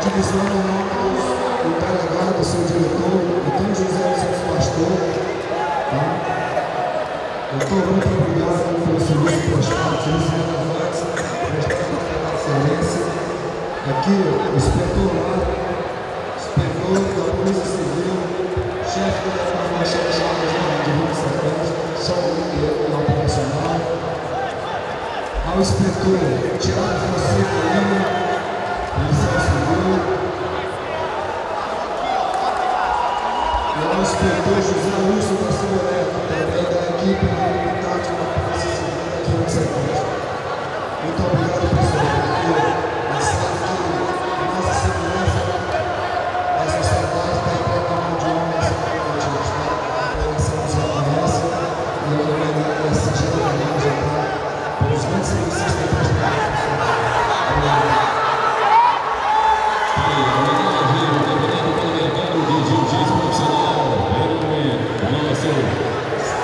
Passando o nome do do seu diretor, Antônio José dos Santos Pastor. Tá? Doutor, muito obrigado pelo serviço prestado, serviço relevante, prestado com excelência. Aqui, o inspetor lá, inspetor da Polícia Civil, chefe da Delegacia de Chaves de Rio Sacrante, só o operacional. Ao inspetor Tiago Francisco Lima, Ao inspetor José Lúcio da também da equipe de tática da Polícia Civil aqui Sacrante. Muito obrigado, pessoal, porque a gente sabe que a nossa segurança das sociedades está em na mão de homens e mulheres, tá? A prevenção de serviços que